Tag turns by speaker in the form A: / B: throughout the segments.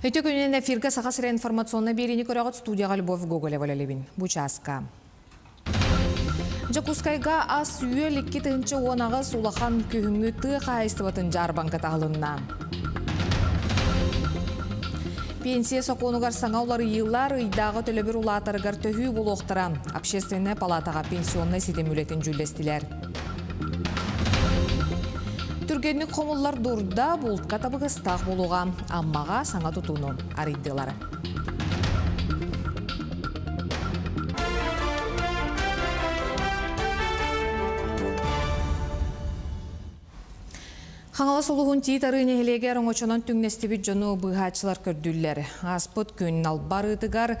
A: Өте күнен эфирге сақасыра информационна берini көріғыт студияға Любовь Гоголева ләлебін. Бучаска. Жакускайга ас үйе лекке тыңчы онағы сулахан күйіңі ты қайыстыбатын жарбанға тағылынна. Пенсия соқонугар саңаулары йыллар ыйдағы төлөбір улатарыгар төхүй болуқтыра. Общественная палатаға пенсионный сетемулетін жүлестілер. Түргенік қомыллар дұрда бұлтқа табығыстақ болуға, аммаға саңа тұтуну арыйдылары. Хаңала солуғын тиит арыны хелегер оңочонон түңнестебит жону бұғачылар көрдүллер. Аспыт күн албар ытыгар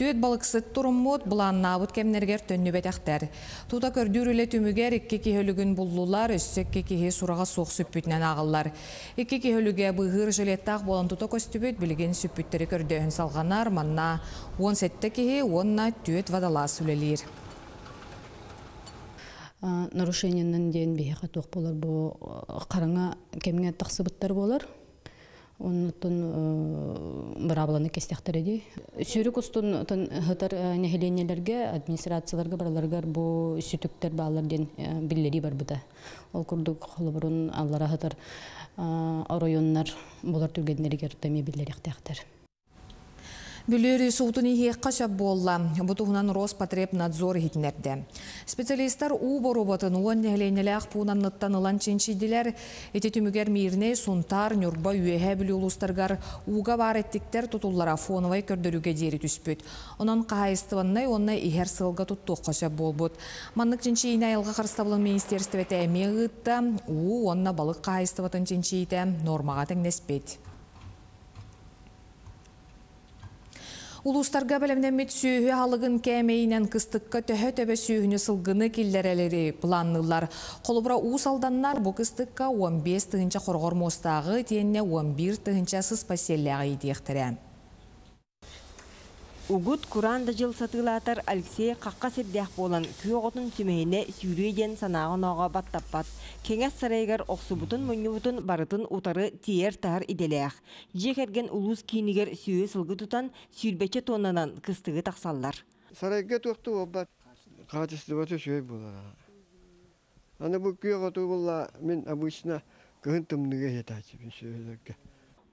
A: түйет балықсыт туруммут бұлан набыт кемнергер төннүбет әқтер. Тута көрдүр үле түмігер икки кихөлігін бұллулар, өссек кихи сураға соқ сүппүтінен ағылар. Икки кихөліге бұғыр жилеттақ болан тута көстүбет білген сүппүттері көрдөһін салғанар, манна 17 кихи, онна түйет вадалас үлелер
B: нарушениянын ден бихека туох болар бу караңа кемге таксыбыттар болар оннутун бырабыланы кестехтер эди. Сүүрүк устун хытар нехеленелерге администрацияларга бараларгар бу сүтүктер баалар ден биллери барбыта ол курдук холобурун аллара хытар районнар булар түргеннеригер теми биллерихтехтер
A: Бүлері суутын иеққа шап болла. Бұтуғынан Роспотребнадзор хитнерді. Специалисттар у боробатын уан нәхлейнелі ақпуынан ныттан ылан ченчиділер. Эти түмігер мирне сунтар, нюрба үйеһе білі ұлыстарғар уға бар еттіктер тұтуллара фоновай көрдіруге дері түспіт. Онан қағайыстываннай онна ихер сылға тұттуққа шап болбыт. Маннык ченчи ина айылға қарыстабылын министерстветі әме ғытта, у онна балық қағайыстыватын ченчиіті нормаға тәңнеспет. Улустарга бәлемнәмет сүйі алығын кәмейінен кыстыққа төхі төбе сүйіні сылғыны келдерелері планнылар. Қолыбыра усалданнар бұл кыстыққа 15 тұғынша қорғыр мостағы тенне 11 тұғынша сыз едектірі.
C: Угут Куранда жыл сатылатар Алексей қаққа сердях болан күйоғытын сүмейіне сүйрейден санағын оға баттаппат. Кеңес сарайгар оқсубутын мұнюбутын барытын утары тиер тағар иделеях. Жекерген улус кейінігер сүйе сылғы тұтан сүйрбече тоннанан кыстығы тақсаллар.
D: Сарайга туқты обат качеството сүйе бола. Аны бұл күйоғыты бола мен обычно күйін тымныға етачы мен сүйелерге.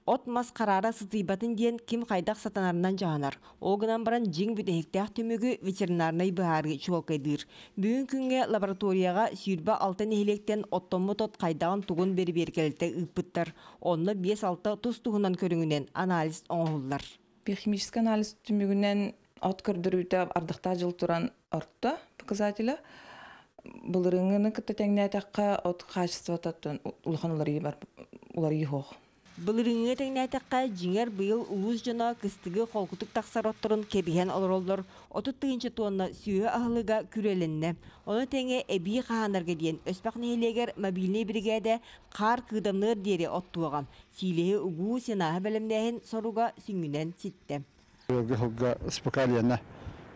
C: От мас қарара сытыйбатын ден ким қайдақ сатанарынан жағанар. Оғынан баран жиң бүтәхіктәқ түмігі ветеринарнай бұхарғы чуалқайдыр. Бүгін күнге лабораторияға сүйірбі алтын ehелектен оттомы тот қайдағын туғын бері бергелді ұппыттар. Онны 5-6 тұз туғынан көріңінен анализ оңғылар.
E: Биохимический анализ түмігінен от ардықта жыл тұран ортта показателя. Бұлырыңыны күтті тәңнәтәққа от бар, хоқ.
C: Былырыңы тәңнәтәққа жиңер быйыл улус жана кыстыгы холкутук тақсар отторун кебиһен олороллор отут тыгынчы тонна сүйө ахылыга күрелинне. Оны теңе эби каханарга диен өспак нехилегер мобильный бригада кар кыдамныр диери оттуаган. Силеһи угу сенаһы белемнәһин соруга сүңгүнен ситте.
F: Йолга хогга спокалияна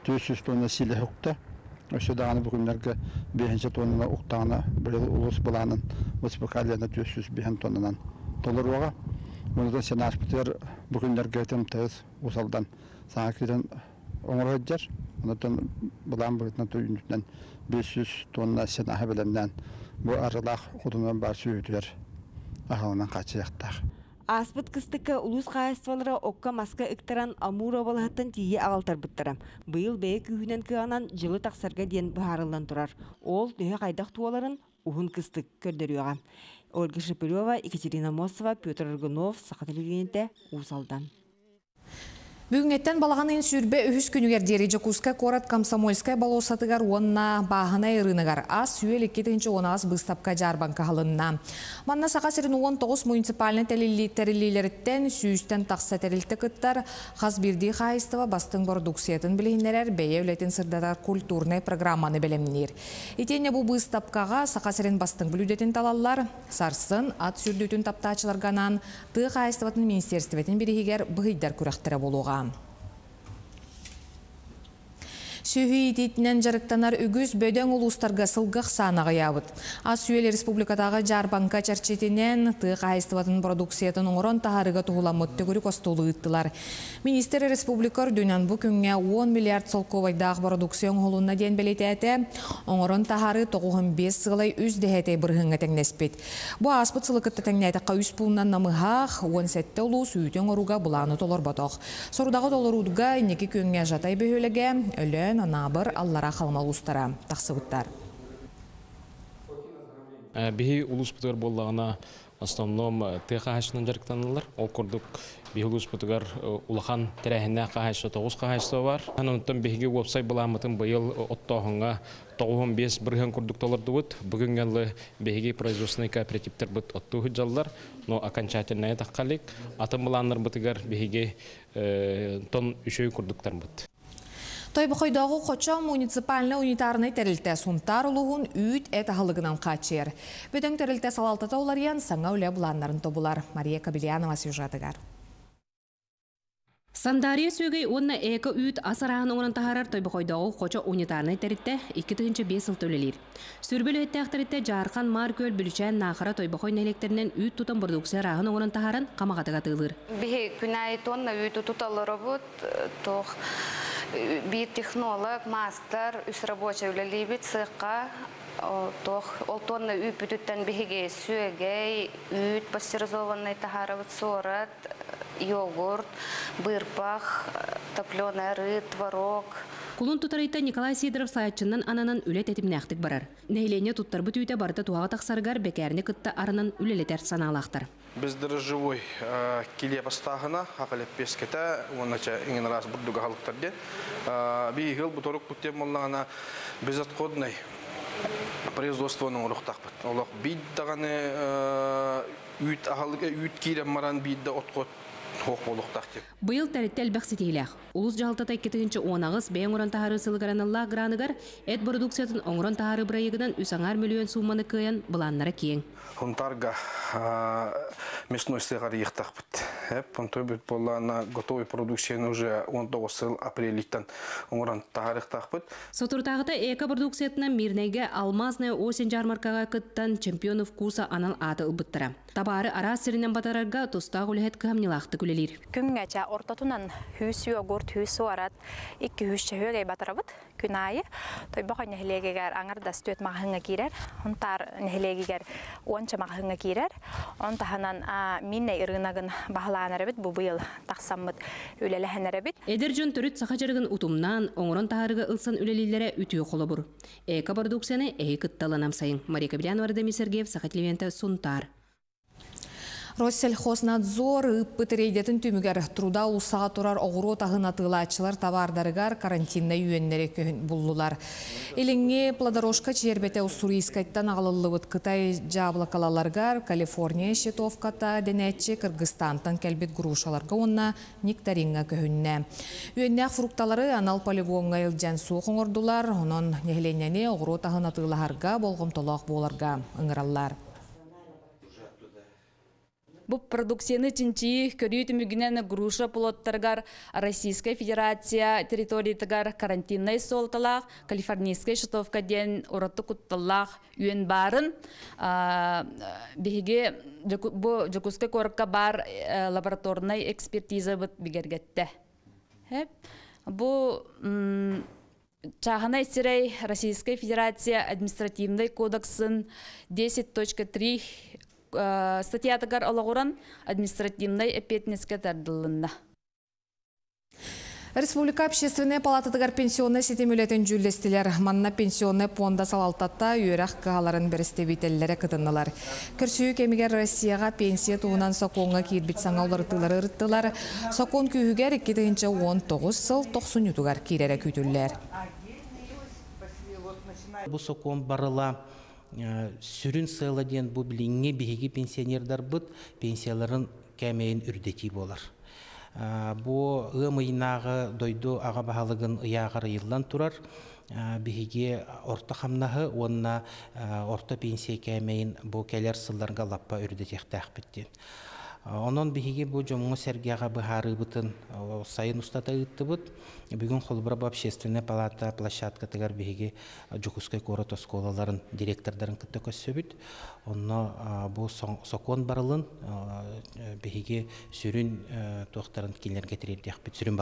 F: 400 тонна силе хукта. Ошо даганы бүгүнләргә 5 тонна уктагына быйыл улус буланын спокалияна 400 тоннанан толоруага Онудан сен аспитер бүгүнлерге тем тез усалдан саңа кирен оңоройджар. Онудан булан бытна туйнутан 500 тонна сен аха белемнән бу арылах худунан бар сүйүтер. Ахалынан качыяктар.
C: Аспыт кыстыкка улус қайыстывалары окка маска ыктаран амура балахаттан тие ағалтар бұттара. Быйыл бәйі күйінен кыанан жылы тақсарға ден бұхарылдан тұрар. Ол дөйе қайдақ туаларын ухун кыстык көрдөрүөга. Ольга Шепелева, Екатерина Мосова, Петр Аргунов, Сақа телевидениеде Усалдан.
A: Бүгінгеттен балағанын сүрбе үхіс күнігер дері Жакуска корат комсомольская балосатыгар онна бағына ырыныгар аз сүйел екетінші он аз бұстапка жарбан кағылынна. Манна сақа сірін 19 муниципалны тәрілілеріттен сүйістен тақса тәрілті күттар қаз бірді қайыстыва бастың продукциятын білейінлерер бәйе өлетін сырдатар культурный программаны білемнер. Итене бұл бұстапкаға сақа сірін бастың бүлудетін талалар сарсын ат сүрдүтін таптачыларганан ты қайыстыватын министерстветін бірігер бұғыйдар күрәқтірі болуға. Сүйі дейтінен жарықтанар үгіз бөден ұлыстарға сылғық санаға ябыт. Аз сүйел республикатағы жарбанка чарчетінен тыық айыстыватын продукциятын оңырон тахарыға туғыламытты көрі костолы ыттылар. Министр республикар дүнен бұ күнге 10 миллиард солковайдағы продукцион ғолуына ден белететі, оңырон тахары 95 сылай үз дехетей бірғынға тәңнеспет. Бұ аспыт сылықытты тәңнәйтіққа үз пулынан намығақ, 17 ұлу сүйітен оруға бұланы толар батақ. Сорудағы толарудға некі күнге жатай бөхөліге, өлі анабыр аллара халмал устара тақсыбыттар.
G: Бихи улус бутугар боллағына основном ты қағашынан жарықтанылар. Ол күрдік бихи улус бутугар улахан тәрәхіне қағашы тоғыз қағашы бар. Анонтан бихиге вебсайт бұламытын бұйыл оттоғынға тоғын бес бірген күрдік толарды бұд. Бүгін гәнлі бихиге производственный кооперативтер бұд отту хүджалар. Но окончательная таққалик. Атын бұланлар бутугар бихиге тон үшөй күрдіктер бұд.
A: Тойбақойдағы қоча муниципальны унитарный тәрілті сунтар ұлығын үйт әт ағылығынан қачер. Бөдің тәрілті салалтата олариян саңа үлі бұланларын тобулар. Мария Кабелянова сюжетігар.
H: Сандария сөйгей онна эко үйт асарағын оңынан тахарар тойбақойдағы қоча унитарный тәрітті 2-5 сыл төлелер. Сүрбіл өттәқтірітті жарқан мар көл бүлішән нақыра нәлектерінен үйт тұтан продукция рағын оңынан тахарын қамағатыға тығылыр.
I: Бихи күнәй тонна үйті тұталыры бұд, тоқ bir технолог, мастер, үс рабочий үлелейбит тох ол тонна үй бүтүттен биһиге сүйегей, үйт пастеризованный тахаровыт сорат, йогурт, бырпах, топленый ры, творог.
H: Кулун тутарайта Николай Сидоров саятчыннан ананан үлет этимнәхтик барар. Нәйлене туттар бу түйте барда туага тахсаргар бекәрне кытта арынан үлелетер саналахтар.
J: Біз дрожжевой келе бастағына ақылеп пескете, онача иңін раз бұрдуға халықтарды. Би хыл бұторық бұттен болнағына біз отқоднай производствоның ұрықтақ бұд. Олық биддағаны үйт ағалыға үйт кейрен маран бидді отқод хоқ болуқтақ деп.
H: Быйыл тәріттел бәқсетейләқ. Улус жалтатай кетігінші онағыз бәйін оран тахары сылғараналла граныгар әт продукциятын оңыран тахары бірайығынан үсаңар миллион сумманы кыян бұланнара кейін.
J: Хунтарга мясной сыгар ехтах бит. Хеп, он то бит была на готовой продукции уже он до сыл апрелиттан оңран тарихтах бит.
H: Сотуртағыта эко продукциятынан мирнеге алмазная осень жармаркаға кыттан чемпионы вкуса анал аты ылбыттыра. Табары ара сиринен батарарга тустағы үліхет кәмнелақты күлелер.
K: Күнгәчә ортатунан хүс йогурт хүс варат икки хүс чәһүгәй батарабыт күнайы той баха нәһлегегәр аңар да сtöт махыңа кирәр онтар нәһлегегәр онча махыңа кирәр он таханан минне иргынагын баһланар бит бу быел тахсаммыт үлеләһәнәр бит
H: Эдер жон төрүт сахажырыгын утумнан оңрон тахарыга ылсын үлелилере үтү холобур. Эко продукцияны эйи кытталанам сайын. Мария Кабрянова, Радамир Сергеев, Сахатливента, Сунтар.
A: Россельхознадзор ыппытерейдетін түмігер труда улсаға турар оғыру тағын атылачылар товардарыгар карантинна үйеннері көхін бұллылар. Иліңге Пладорошка чербете уссурийскайттан ағылылыбыт Кытай жабылы калаларгар Калифорния шетовката денетче Кыргызстантан кәлбет грушаларга онна нектаринга көхінне. Үйеннәк фрукталары анал полигонға илжан суық оңырдулар, онын нехленене оғыру тағын атылағарға болғым толақ боларға ыңыралар.
L: Бу продукцияны чинчи көрүү түмүгүнен груша плоттаргар Российская Федерация территориятыгар карантинный солталах, Калифорнийская шутовка ден уротты кутталлах үйен барын. Биһиге бу жокуска корка бар лабораторный экспертиза бигергетте. Хеп бу Чағына сирей Российская Федерация административный кодексын 10.3 статьятыгар олагуран административный эпетнеске тардылында.
A: Республика общественная палататыгар пенсионный сетемелетін жүлдестілер манна пенсионный понда салалтатта үйерақ кағаларын бірістебителлері кытыннылар. Кірсүйі кемігер Россияға пенсия туынан соконға кирбит саңаулар тылары ырыттылар. Сокон күйігер 2019 сыл 90 ютугар кирері күтіллер.
M: Бұл сокон барыла сүрін сыйладен бу билиңе биһиги пенсионердар быт пенсияларын кәмейін үрдети болар. Бу ым ыйнағы дойду аға баһалыгын ыяғар йыллан турар. Биһиги орта хамнаһы онна орта пенсия кәмейін бу кәлер сылларга лаппа биттен. Онон биһиги бу жоңго сергияга быһаарыбытын сайын устата ыттыбыт. Бүгүн холбура общественная палата площадка тыгар биһиги Жукускай город осколаларын директордарын кытта көссөбүт. Онно бу сокон барылын биһиги сүрүн туохтарын кинлерге тирдиякпит сүрүн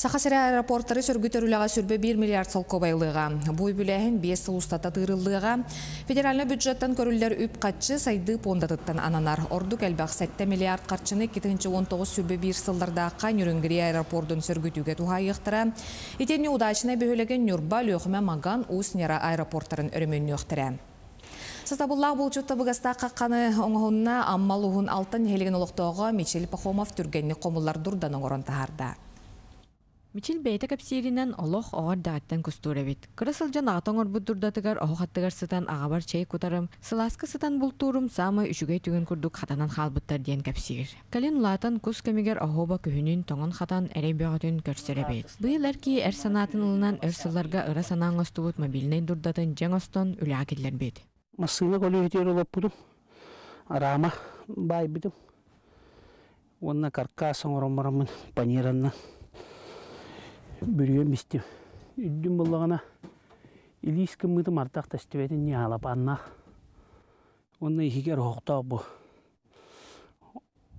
A: Сахасыры аэропорттары сөргүтөрүләға сүрбе 1 миллиард сол кобайлыға. Буй бүләһін 5 сыл устата тырыллыға. Федеральны бюджеттан көрүлләр үп қатчы сайды пондатыттан ананар. Ордук әлбәқ 7 миллиард қарчыны 2-19 сүрбе 1 сылларда қан үрінгірі аэропордын сөргүтүгә тухайықтыра. Итені удачына бөхілеген Нюрба, Лөхіме, Маган, Уснера аэропорттарын өрімен нөқтірі. Састабыллах бұл чутта бұғаста қаққаны оңғынна аммалуғын алтын хелеген олықтауға Мичел Пахомов түргенні қомылар дұрдан оңырын тахарда.
N: Мичил бейте капсиринен олох оғар дағаттан күстуребит. Кырасылжан ағатоңор бұддурдатыгар оғаттыгар сытан ағабар чай кутарым, сыласка сытан бултурум самы үшігей түген күрдік хатанан халбыттар диен капсир. Калин улатан кус кемигер оғоба күхінін тоңын хатан әрей бөғатын көрсеребит. Быйыл әрки әр санатын ылынан өр сылларга ыра санаң остубут мобильный дурдатын жен остон үлі
O: будым. Арама бай оромарамын панеранна бүрüе мисти. Үддүн боллагана илиска мыты мартак тастебетин не алап анна. Онна ихигер охта бу.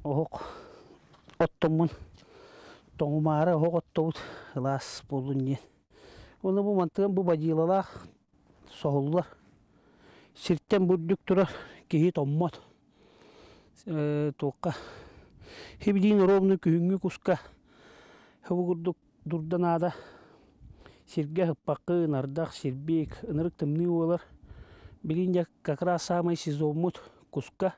O: Ох оттомун тоңумары ох оттобут. Лас болун не оны бу мантыган бу бадилалах соһуллар. Сирттен бүрдүк турар кихи томмот. Туокка хибидин ровны күһүңү куска. Дурданаада сирге хыппаккы ынардах сирбик ынырык тымны олар билин я как раз самый сезонмут куска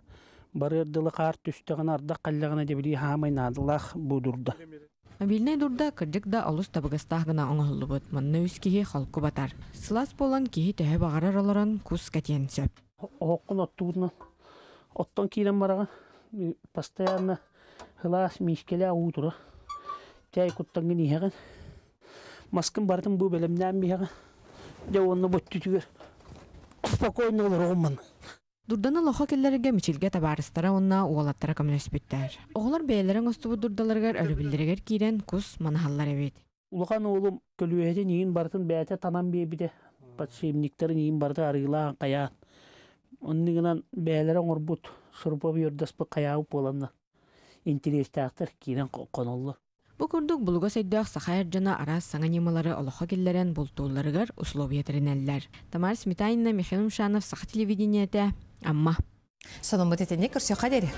O: барырдылы каар түстөгөн ардак каллягына дебили хамай надылах бу дурда
N: Мобильный дурда кырдык да олус табыгастах гына оңоллубут. Манна үс кихи халку батар. Сылас болан кихи төһө багарар олорон кус катен сөп.
O: Оққын оттугунан оттон киирен бараган постоянно хылаас мишкеле аутура. Тяй куттангын иһеген. Маскын бардым бу белемнән биһеген. Де онны боттүтүгер. Спокойно олорогуман.
N: Дурданы лохо келлерге мичилге табарыстара онна уолаттара коммунистбиттер. Оғлар бәйлерін остубу дурдаларгар өрүбілдерегер кирен кус манахаллар эбит.
O: Улахан оğlum көлүөһэтин иин бартын бәәтэ танан биэбите. Подшипниктерин иин барты арыылаан каяан. Оннигынан бәälерен орбут сурпа биордаспы каяабы боланна. Интерестаактар кирен коноллу.
N: Бу курдук булуга сайдыак сахайыр жана арас саңа немалары олохо келлерен бултууларыгар условия теринеллер. Тамар Сметанина, Михаил Мшанов, Саха телевидениете, Амма.
A: Сонун бутетенне көрсөқа дери.